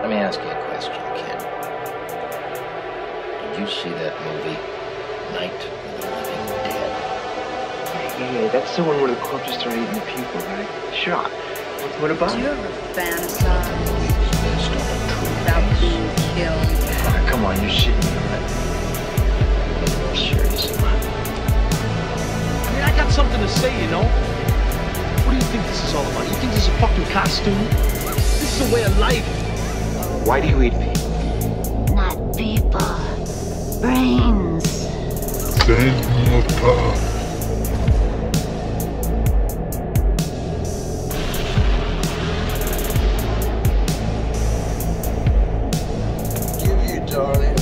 Let me ask you a question, kid. Did you see that movie, Night of the Living Dead? Yeah, yeah, that's the one where the corpses start eating the people, right? Sure. What, what about Do you ever fantasize about being killed? Oh, come on, you're shitting me, right? Get more serious, am I mean, I got something to say, you know? What do you think this is all about? You think this is a fucking costume? This is a way of life. Why do you eat people? Not people. Brains. Give you, darling.